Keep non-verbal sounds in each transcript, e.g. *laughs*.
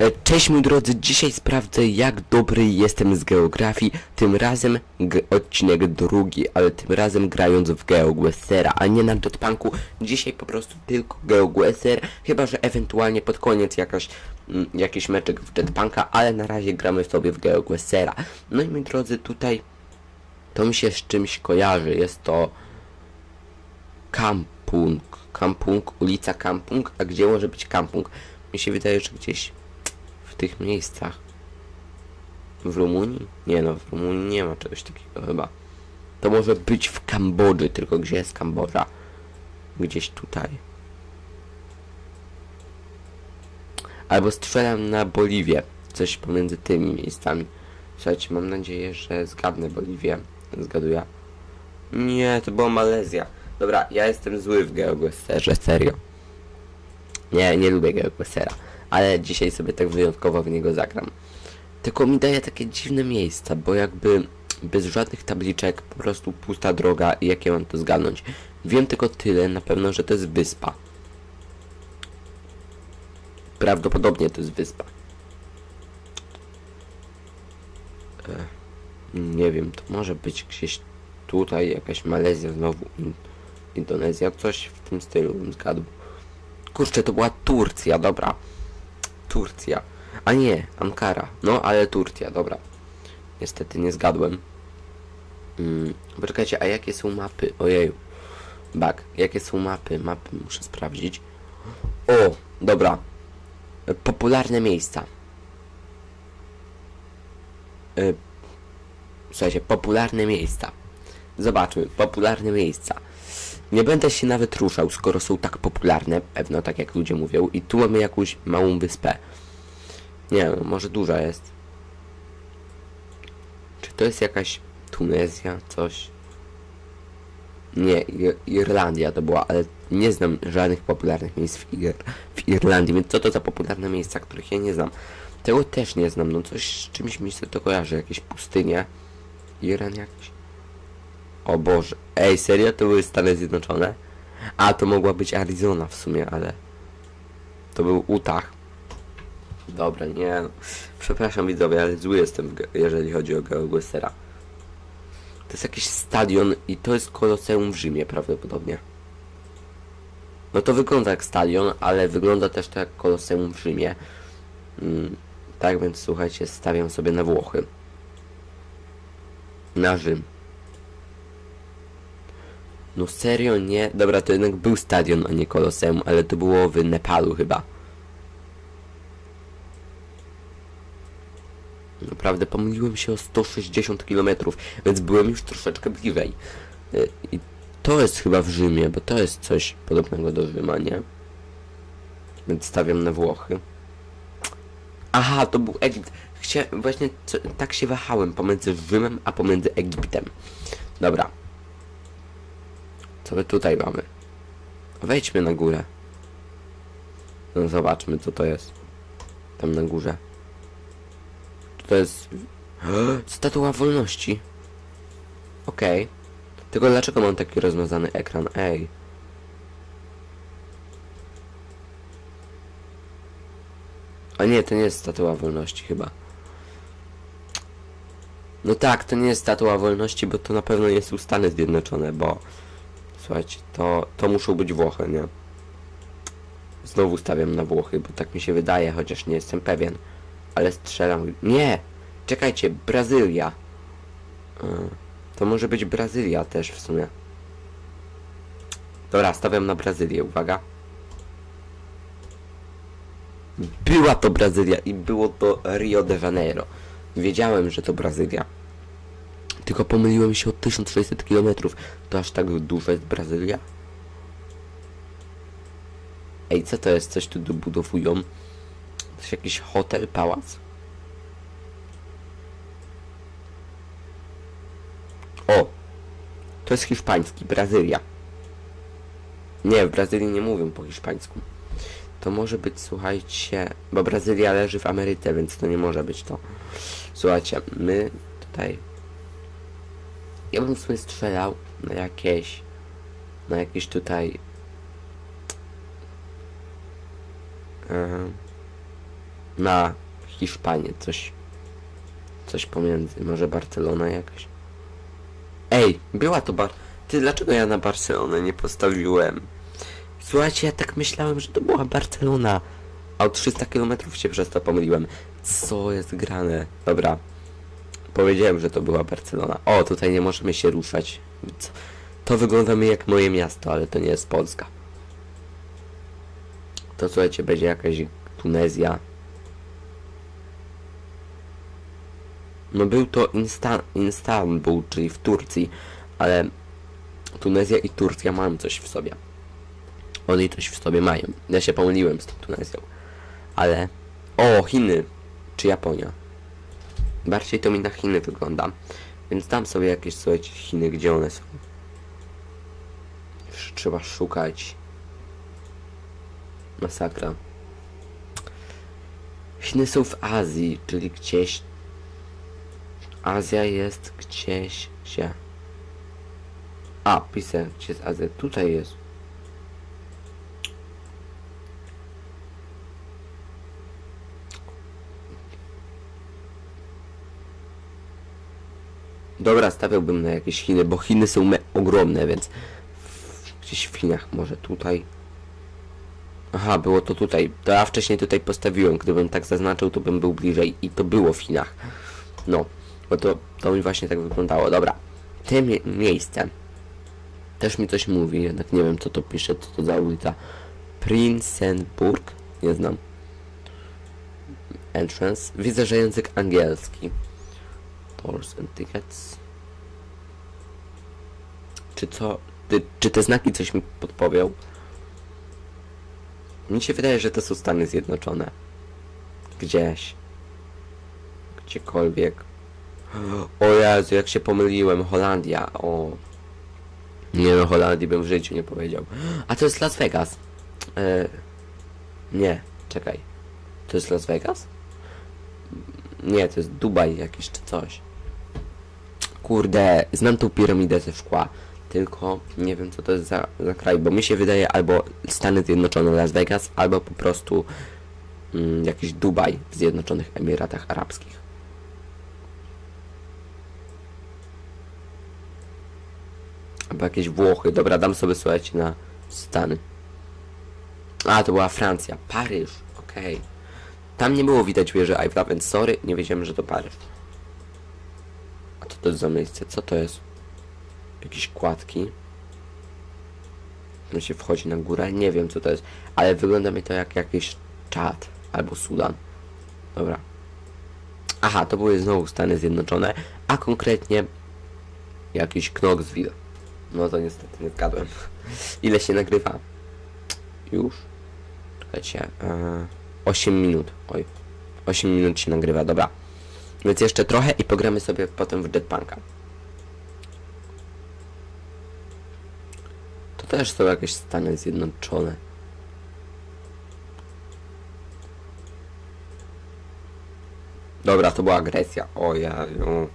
E, Cześć moi drodzy, dzisiaj sprawdzę jak dobry jestem z geografii, tym razem odcinek drugi, ale tym razem grając w GeoGuessera, a nie na Jetpunku, dzisiaj po prostu tylko GeoGuesser, chyba że ewentualnie pod koniec jakaś, mm, jakiś meczek w Jetpunka, ale na razie gramy sobie w GeoGuessera. No i moi drodzy, tutaj to mi się z czymś kojarzy, jest to Kampung, Kampung, ulica Kampung, a gdzie może być Kampung? Mi się wydaje, że gdzieś tych miejscach. W Rumunii? Nie no, w Rumunii nie ma czegoś takiego chyba. To może być w Kambodży, tylko gdzie jest Kambodża? Gdzieś tutaj. Albo strzelam na Boliwię. Coś pomiędzy tymi miejscami. Słuchajcie, mam nadzieję, że zgadnę Boliwię. Zgaduję. Nie, to była Malezja. Dobra, ja jestem zły w GeoGuesserze, serio. Nie, nie lubię GeoGuessera, ale dzisiaj sobie tak wyjątkowo w niego zagram. Tylko mi daje takie dziwne miejsca, bo jakby bez żadnych tabliczek, po prostu pusta droga i jak ja mam to zgadnąć. Wiem tylko tyle na pewno, że to jest wyspa. Prawdopodobnie to jest wyspa. Nie wiem, to może być gdzieś tutaj jakaś Malezja znowu, in, Indonezja, coś w tym stylu bym zgadł. Kurczę, to była Turcja, dobra. Turcja. A nie, Ankara. No, ale Turcja, dobra. Niestety nie zgadłem. Mm, poczekajcie, a jakie są mapy? Ojeju. Bak, jakie są mapy? Mapy muszę sprawdzić. O, dobra. Popularne miejsca. E, Słuchajcie, popularne miejsca. Zobaczmy, popularne miejsca. Nie będę się nawet ruszał, skoro są tak popularne, pewno tak jak ludzie mówią. I tu mamy jakąś małą wyspę. Nie wiem, może duża jest. Czy to jest jakaś Tunezja, coś? Nie, Ir Irlandia to była, ale nie znam żadnych popularnych miejsc w, Ir w Irlandii, więc co to za popularne miejsca, których ja nie znam? Tego też nie znam, no coś z czymś mi się to kojarzy, jakieś pustynie. Iran jakiś. O Boże, ej, serio? To były Stany Zjednoczone? A, to mogła być Arizona w sumie, ale... To był Utah. Dobra, nie. Przepraszam widzowie, ale zły jestem, jeżeli chodzi o GeoGuessera. To jest jakiś stadion i to jest Koloseum w Rzymie prawdopodobnie. No to wygląda jak stadion, ale wygląda też to jak Koloseum w Rzymie. Mm, tak więc słuchajcie, stawiam sobie na Włochy. Na Rzym. No serio nie? Dobra, to jednak był stadion, a nie Koloseum, ale to było w Nepalu chyba. Naprawdę pomyliłem się o 160 km, więc byłem już troszeczkę bliżej. Y, I to jest chyba w Rzymie, bo to jest coś podobnego do Rzyma, nie? Więc stawiam na Włochy. Aha, to był Egipt. Chcia... Właśnie co... tak się wahałem pomiędzy Rzymem, a pomiędzy Egiptem. Dobra. Co my tutaj mamy? Wejdźmy na górę. No zobaczmy co to jest. Tam na górze. To jest... *gasps* Statua wolności. Okej. Tylko dlaczego mam taki rozmazany ekran? Ej. A nie, to nie jest statua wolności chyba. No tak, to nie jest statua wolności, bo to na pewno nie są Stany Zjednoczone, bo... Słuchajcie, to, to muszą być Włochy, nie? Znowu stawiam na Włochy, bo tak mi się wydaje, chociaż nie jestem pewien. Ale strzelam... Nie! Czekajcie, Brazylia. Y, To może być Brazylia też w sumie. Dobra, stawiam na Brazylię, uwaga. Była to Brazylia i było to Rio de Janeiro. Wiedziałem, że to Brazylia. Tylko pomyliłem się o 1600 km. To aż tak duża jest Brazylia? Ej, co to jest? Coś tu dobudowują? To jest jakiś hotel, pałac? O! To jest hiszpański, Brazylia. Nie, w Brazylii nie mówią po hiszpańsku. To może być, słuchajcie, bo Brazylia leży w Ameryce, więc to nie może być to. Słuchajcie, my tutaj... Ja bym sobie strzelał na jakieś... Na jakieś tutaj... Na Hiszpanię, coś, coś pomiędzy, może Barcelona jakaś. Ej, była to Bar... Ty, dlaczego ja na Barcelonę nie postawiłem? Słuchajcie, ja tak myślałem, że to była Barcelona, a o 300 km się przez to pomyliłem. Co jest grane? Dobra, powiedziałem, że to była Barcelona. O, tutaj nie możemy się ruszać. To wygląda mi jak moje miasto, ale to nie jest Polska. To słuchajcie, będzie jakaś Tunezja. No był to Insta Istanbul, czyli w Turcji, ale Tunezja i Turcja mają coś w sobie. Oni coś w sobie mają. Ja się pomyliłem z tą Tunezją. Ale... O, Chiny! Czy Japonia? Bardziej to mi na Chiny wygląda. Więc dam sobie jakieś, słuchajcie, Chiny, gdzie one są. Trzeba szukać. Masakra. Chiny są w Azji, czyli gdzieś... Azja jest gdzieś... Gdzie? A, pisę, gdzie jest Azja? Tutaj jest. Dobra, stawiałbym na jakieś Chiny, bo Chiny są ogromne, więc gdzieś w Chinach może tutaj. Aha, było to tutaj. To ja wcześniej tutaj postawiłem. Gdybym tak zaznaczył, to bym był bliżej i to było w Chinach. No, bo to, to mi właśnie tak wyglądało. Dobra, te mie miejsce też mi coś mówi, jednak nie wiem co to pisze, co to za ulica. Prinsenburg, nie znam. Entrance. Widzę, że język angielski. Doors and tickets. Czy co? Ty, czy te znaki coś mi podpowią? Mi się wydaje, że to są Stany Zjednoczone. Gdzieś. Gdziekolwiek. O Jezu, jak się pomyliłem. Holandia. O. Nie no, Holandii bym w życiu nie powiedział. A to jest Las Vegas. E... Nie, czekaj. To jest Las Vegas? Nie, to jest Dubaj jakiś czy coś. Kurde, znam tą piramidę ze szkła, tylko nie wiem co to jest za, za kraj, bo mi się wydaje albo Stany Zjednoczone Las Vegas, albo po prostu mm, jakiś Dubaj w Zjednoczonych Emiratach Arabskich. Albo jakieś Włochy. Dobra, dam sobie słuchajcie na Stany. A, to była Francja. Paryż, okej. Tam nie było widać wieży Eiffla, więc sorry, nie wiedziałem, że to Paryż. To jest za miejsce? Co to jest? Jakieś kładki. No się wchodzi na górę, nie wiem co to jest, ale wygląda mi to jak jakiś Czad albo Sudan. Dobra. Aha, to były znowu Stany Zjednoczone, a konkretnie jakiś Knoxville. No to niestety nie zgadłem. *laughs* Ile się nagrywa? Już? Czekajcie. Yy, 8 minut. Oj. 8 minut się nagrywa, dobra. Więc jeszcze trochę i pogramy sobie potem w Jetpunka. To też są jakieś Stany Zjednoczone. Dobra, to była agresja. O ja, no.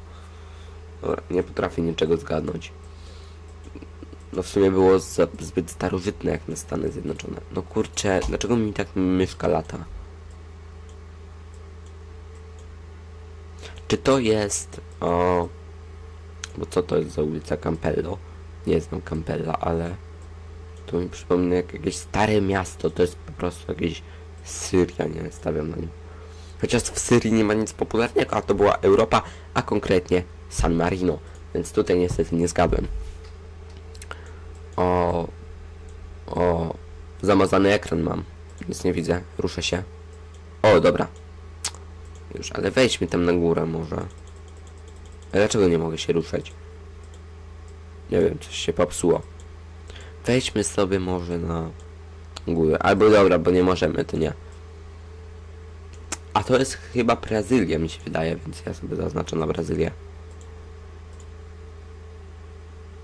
Dobra, nie potrafię niczego zgadnąć. No w sumie było zbyt starożytne jak na Stany Zjednoczone. No kurczę, dlaczego mi tak myszka lata? Czy to jest... O... Bo co to jest za ulica Campello? Nie znam Campella, ale... To mi przypomina jak jakieś stare miasto. To jest po prostu jakieś... Syria, nie? Stawiam na nim. Chociaż w Syrii nie ma nic popularnego, a to była Europa, a konkretnie San Marino. Więc tutaj niestety nie zgadłem. O... O... Zamazany ekran mam. Nic nie widzę. Ruszę się. O, dobra. Już, ale wejdźmy tam na górę może. A dlaczego nie mogę się ruszać? Nie wiem, coś się popsuło. Wejdźmy sobie może na górę. Albo dobra, bo nie możemy, to nie. A to jest chyba Brazylia, mi się wydaje, więc ja sobie zaznaczę na Brazylię.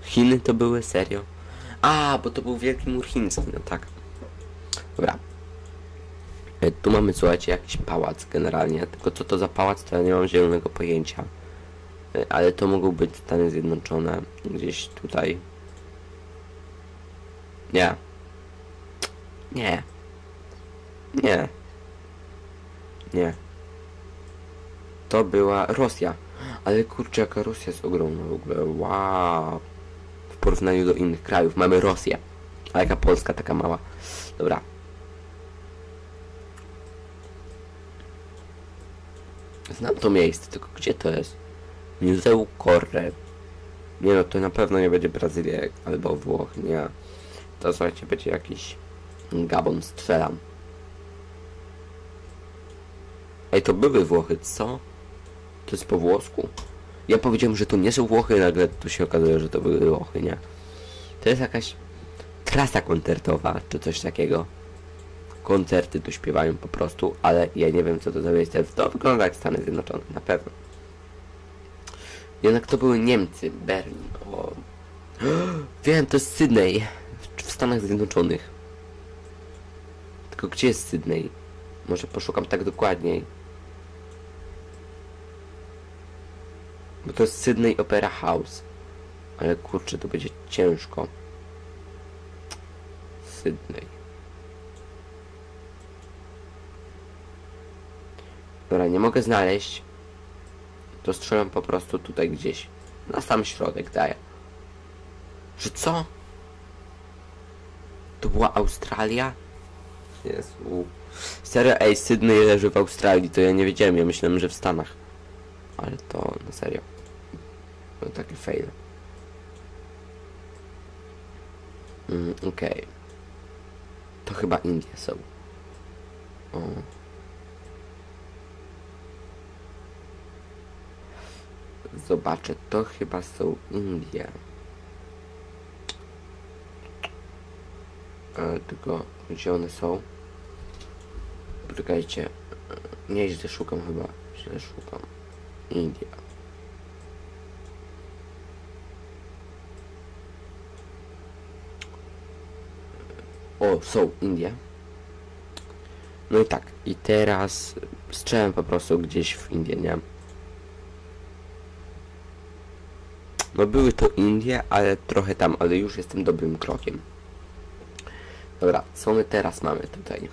Chiny to były? Serio? A, bo to był Wielki Mur Chiński, no tak. Dobra. E, Tu mamy, słuchajcie, jakiś pałac generalnie, tylko co to za pałac, to ja nie mam zielonego pojęcia. E, Ale to mogą być Stany Zjednoczone, gdzieś tutaj. Nie. Nie. Nie. Nie. To była Rosja. Ale kurczę, jaka Rosja jest ogromna w ogóle. Wow. W porównaniu do innych krajów mamy Rosję. A jaka Polska taka mała. Dobra. Znam to miejsce, tylko gdzie to jest? Muzeum Corre. Nie no, to na pewno nie będzie Brazylia albo Włochy, nie. To słuchajcie, będzie jakiś Gabon, strzelam. Ej, to były Włochy, co? To jest po włosku? Ja powiedziałem, że to nie są Włochy, nagle tu się okazuje, że to były Włochy, nie? To jest jakaś trasa koncertowa, czy coś takiego. Koncerty tu śpiewają po prostu, ale ja nie wiem co to za miejsce. To wygląda jak Stany Zjednoczone, na pewno. Jednak to były Niemcy, Berlin, o... *gasps* Wiem, to jest Sydney, w Stanach Zjednoczonych. Tylko gdzie jest Sydney? Może poszukam tak dokładniej. Bo to jest Sydney Opera House. Ale kurczę, to będzie ciężko. Sydney. Dobra, nie mogę znaleźć. To strzelam po prostu tutaj gdzieś. Na sam środek daję. Że co? To była Australia? Jezu. Serio, ej, Sydney leży w Australii, to ja nie wiedziałem, ja myślałem, że w Stanach. Ale to, na serio. To taki fail. Mm, Okej. To chyba Indie są. O. Zobaczę, to chyba są Indie. E, tylko gdzie one są? Poczekajcie. Nie źle szukam chyba. Źle szukam. India. O, są Indie. No i tak. I teraz strzelam po prostu gdzieś w Indię, nie? No były to Indie, ale trochę tam, ale już jestem dobrym krokiem. Dobra, co my teraz mamy tutaj?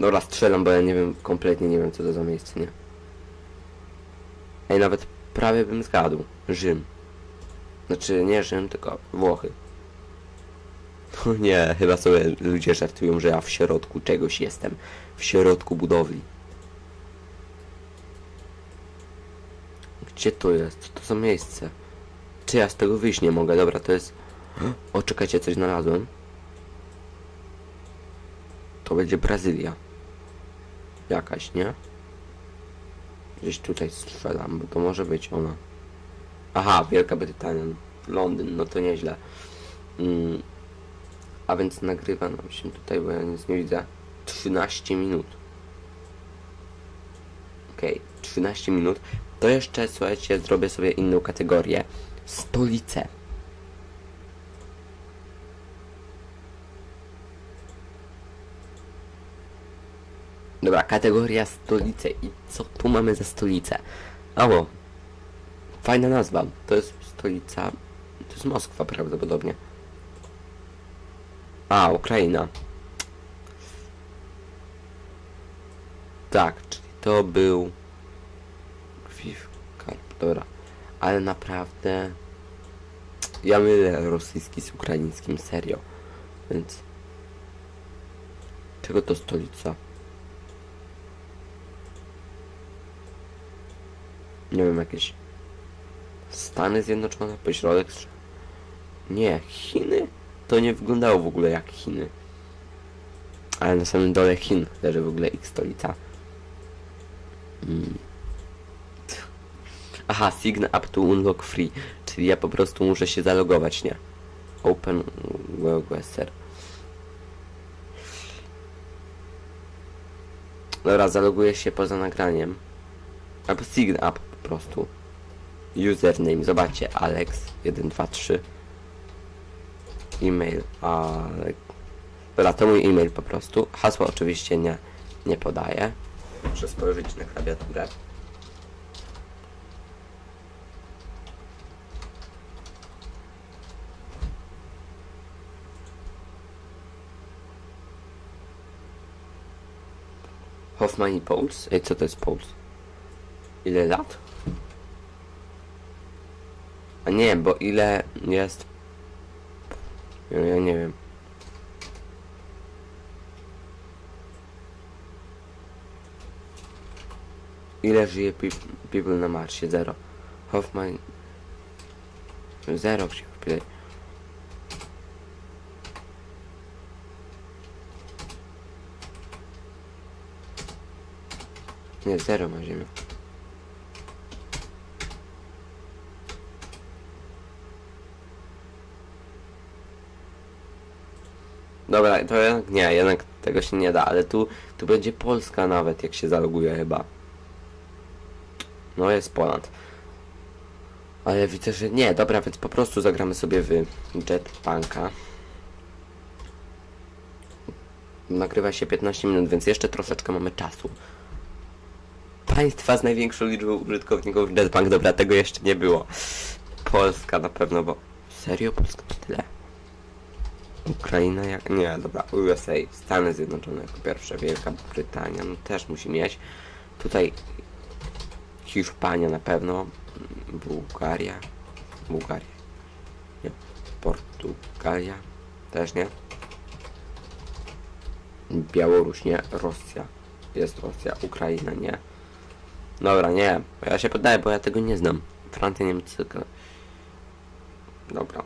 Dobra, strzelam, bo ja nie wiem, kompletnie nie wiem co to za miejsce, nie? Ej, nawet prawie bym zgadł. Rzym. Znaczy, nie Rzym, tylko Włochy. *laughs* O nie, chyba sobie ludzie żartują, że ja w środku czegoś jestem. W środku budowli. Gdzie to jest? Co to za miejsce? Czy ja z tego wyjść nie mogę? Dobra, to jest... O, czekajcie, coś znalazłem. To będzie Brazylia. Jakaś, nie? Gdzieś tutaj strzelam, bo to może być ona. Aha, Wielka Brytania. Londyn, no to nieźle. Mm. A więc nagrywa nam się tutaj, bo ja nic nie widzę. 13 minut. Okej, okay, 13 minut. To jeszcze, słuchajcie, zrobię sobie inną kategorię. Stolice. Dobra, kategoria stolice. I co tu mamy za stolicę? O, fajna nazwa. To jest stolica... To jest Moskwa prawdopodobnie. A, Ukraina. Tak, czyli to był... Dobra. Ale naprawdę... Ja mylę rosyjski z ukraińskim, serio. Więc... Czego to stolica? Nie wiem, jakieś... Stany Zjednoczone, pośrodek... Nie, Chiny? To nie wyglądało w ogóle jak Chiny. Ale na samym dole Chin leży w ogóle ich stolica. Hmm. Aha, sign up to unlock free. Czyli ja po prostu muszę się zalogować, nie? Open WSR. Dobra, zaloguję się poza nagraniem. Albo sign up po prostu. Username, zobaczcie, Alex123 e-mail, ale... Dobra, to mój e-mail po prostu. Hasła oczywiście nie, nie podaję. Muszę spojrzeć na klawiaturę. Hoffman i Pauls? Ej, co to jest Pauls? Ile lat? A nie, bo ile jest... Ja, nie wiem. Ile żyje pe people na Marsie? Zero. Hoffman... Zero się wpisać. Nie, zero ma Ziemia. Dobra, to jednak nie, jednak tego się nie da, ale tu, tu będzie Polska nawet, jak się zaloguje chyba. No jest ponad. Ale widzę, że nie, dobra, więc po prostu zagramy sobie w Jetpanka. Nagrywa się 15 minut, więc jeszcze troszeczkę mamy czasu. Państwa z największą liczbą użytkowników Jetpack, dobra, tego jeszcze nie było. Polska na pewno, bo... Serio? Polska to tyle? Ukraina jak... Nie, dobra, USA, Stany Zjednoczone jako pierwsze, Wielka Brytania, no też musi mieć. Tutaj Hiszpania na pewno, Bułgaria, Bułgaria, nie, Portugalia, też nie. Białoruś, nie, Rosja, jest Rosja, Ukraina, nie. Dobra, nie, ja się poddaję, bo ja tego nie znam. Francja, Niemcy, dobra.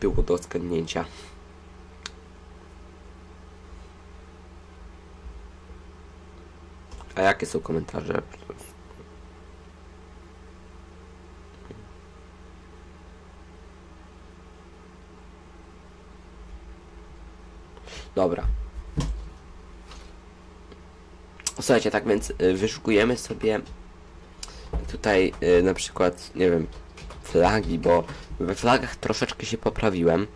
Było do zgadnięcia. A jakie są komentarze? Dobra. Słuchajcie, tak więc y, wyszukujemy sobie tutaj y, na przykład, nie wiem, flagi, bo we flagach troszeczkę się poprawiłem.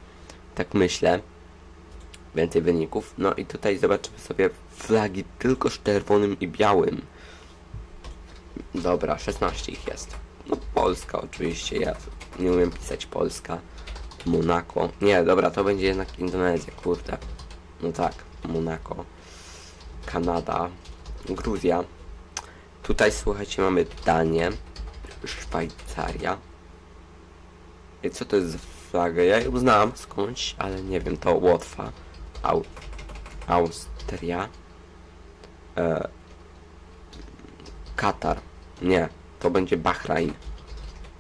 Tak myślę. Więcej wyników. No i tutaj zobaczymy sobie flagi tylko z czerwonym i białym. Dobra, 16 ich jest. No Polska oczywiście, ja nie umiem pisać Polska. Monako. Nie, dobra, to będzie jednak Indonezja, kurde. No tak, Monako. Kanada. Gruzja. Tutaj słuchajcie, mamy Danię. Szwajcaria. I co to jest za flaga? Ja ją znam skądś, ale nie wiem, to Łotwa. Au Austria. E Katar. Nie, to będzie Bahrain.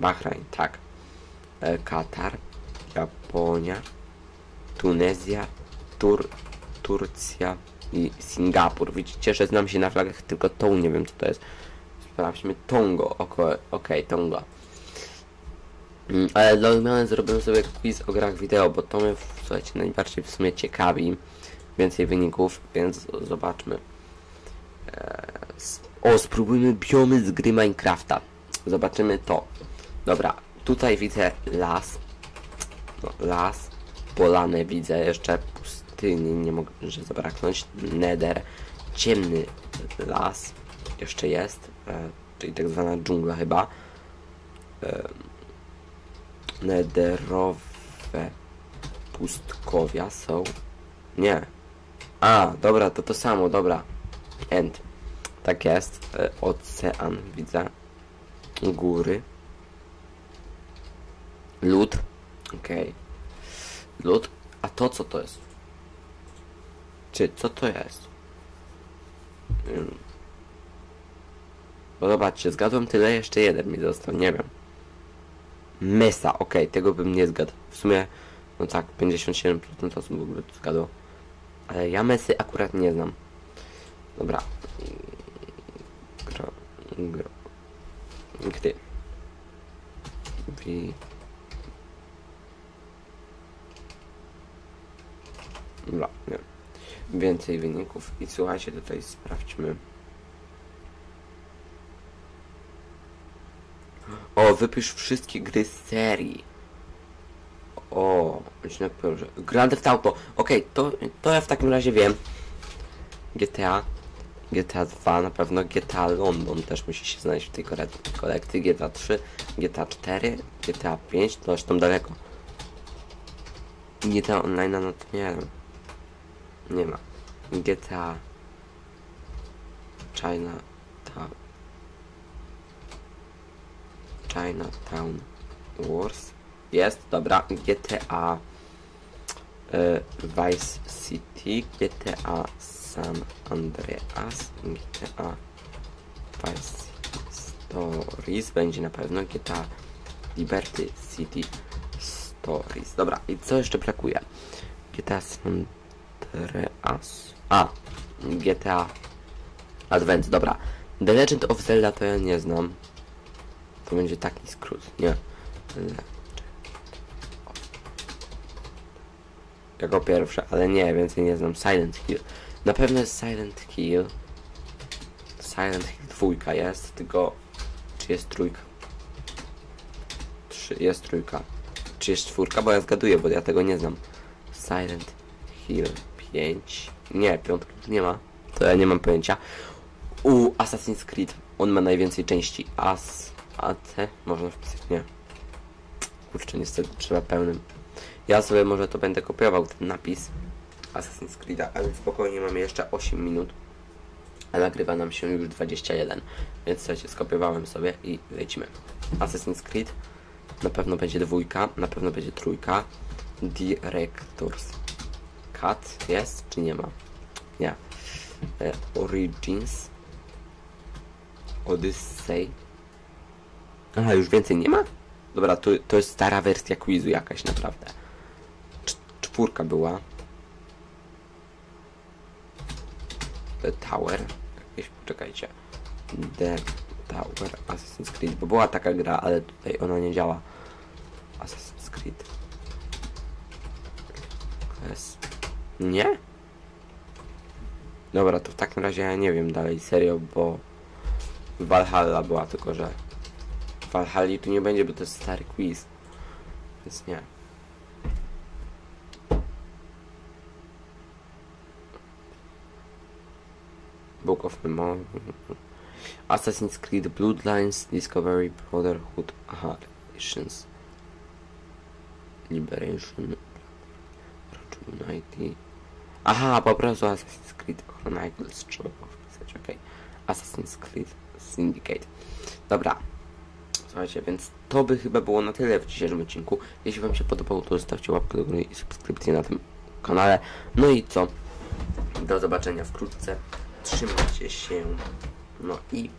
Bahrain, tak. E Katar. Japonia. Tunezja. Tur Turcja i Singapur. Widzicie, że znam się na flagach, tylko tą nie wiem co to jest. Sprawdźmy Tongo. Okej, okay, Tonga. Mm, ale dla odmiany zrobimy sobie quiz o grach wideo, bo to mnie, słuchajcie, najbardziej w sumie ciekawi. Więcej wyników, więc zobaczmy. Eee, o, spróbujmy biomy z gry Minecrafta. Zobaczymy to. Dobra, tutaj widzę las. No, las. Polane widzę, jeszcze pustyni, nie mogę że zabraknąć. Nether. Ciemny las. Jeszcze jest. E, czyli tak zwana dżungla chyba. E, nederowe pustkowia są. Nie. A, dobra, to to samo, dobra. End. Tak jest. E, ocean, widzę. Góry. Lód. Okej. Okay. Lód. A to co to jest? Czy co to jest? Hmm. Bo zobaczcie, zgadłem tyle, jeszcze jeden mi został, nie wiem. Mesa, ok, tego bym nie zgadł. W sumie, no tak, 57% osób w ogóle zgadło. Ale ja Mesy akurat nie znam. Dobra. Gro... Gro... Gdy... Wi... Dobra, nie. Więcej wyników. I słuchajcie, tutaj sprawdźmy. O, wypisz wszystkie gry z serii. O, odcinek proszę. Grand Theft Auto. Okej, okay, to, to ja w takim razie wiem. GTA. GTA 2 na pewno. GTA London też musi się znaleźć w tej kolekcji. GTA 3, GTA 4, GTA 5, to już tam daleko. GTA Online, no to nie wiem. Nie ma. GTA China Town. Chinatown Wars. Jest, dobra. GTA y, Vice City, GTA San Andreas, GTA Vice Stories będzie na pewno, GTA Liberty City Stories. Dobra, i co jeszcze brakuje? GTA San Andreas. A, GTA Advent, dobra. The Legend of Zelda to ja nie znam. To będzie taki skrót, nie? Jako pierwsze, ale nie, więcej nie znam. Silent Hill. Na pewno jest Silent Hill. Silent Hill dwójka jest, tylko czy jest trójka? Trzy, jest trójka. Czy jest czwórka? Bo ja zgaduję, bo ja tego nie znam. Silent Hill 5. Nie, piątki tu nie ma. To ja nie mam pojęcia. U Assassin's Creed. On ma najwięcej części. As. A te? Można wpisać, nie. Kurczę, niestety trzeba pełnym. Ja sobie może to będę kopiował ten napis Assassin's Creed'a, ale spokojnie mamy jeszcze 8 minut. A nagrywa nam się już 21. Więc słuchajcie, skopiowałem sobie i lecimy. Assassin's Creed. Na pewno będzie dwójka, na pewno będzie trójka. Directors Cut jest, czy nie ma? Nie. E, Origins. Odyssey. Aha, już więcej nie ma? Dobra, to, to jest stara wersja quizu jakaś naprawdę. Cz- czwórka była. The Tower. Jakieś, poczekajcie. The Tower Assassin's Creed, bo była taka gra, ale tutaj ona nie działa. Assassin's Creed. Jest. Nie? Dobra, to w takim razie ja nie wiem dalej, serio, bo Valhalla była, tylko że Valhalli tu nie będzie, bo to jest stary quiz. Więc nie. Book of Memory. Assassin's Creed Bloodlines, Discovery, Brotherhood, aha, Revelations. Liberation, Unity. Aha, po prostu Assassin's Creed Chronicles trzeba wpisać, okej. Assassin's Creed Syndicate. Dobra. Słuchajcie, więc to by chyba było na tyle w dzisiejszym odcinku. Jeśli Wam się podobało, to zostawcie łapkę do góry i subskrypcję na tym kanale. No i co? Do zobaczenia wkrótce. Trzymajcie się. No i